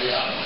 Yeah.